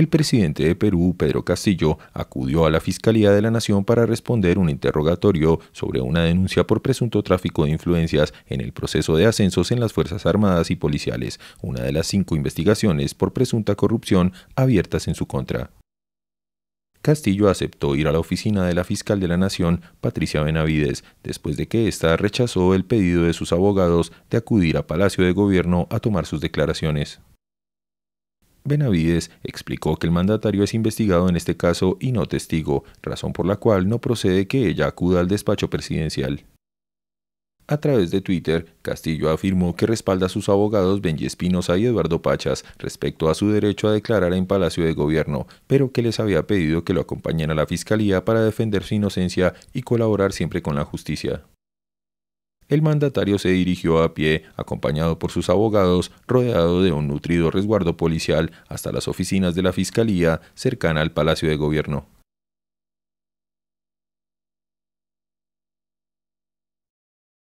El presidente de Perú, Pedro Castillo, acudió a la Fiscalía de la Nación para responder un interrogatorio sobre una denuncia por presunto tráfico de influencias en el proceso de ascensos en las Fuerzas Armadas y Policiales, una de las cinco investigaciones por presunta corrupción abiertas en su contra. Castillo aceptó ir a la oficina de la fiscal de la Nación, Patricia Benavides, después de que ésta rechazó el pedido de sus abogados de acudir a Palacio de Gobierno a tomar sus declaraciones. Benavides explicó que el mandatario es investigado en este caso y no testigo, razón por la cual no procede que ella acuda al despacho presidencial. A través de Twitter, Castillo afirmó que respalda a sus abogados Benji Espinosa y Eduardo Pachas respecto a su derecho a declarar en Palacio de Gobierno, pero que les había pedido que lo acompañen a la Fiscalía para defender su inocencia y colaborar siempre con la justicia. El mandatario se dirigió a pie, acompañado por sus abogados, rodeado de un nutrido resguardo policial, hasta las oficinas de la Fiscalía cercana al Palacio de Gobierno.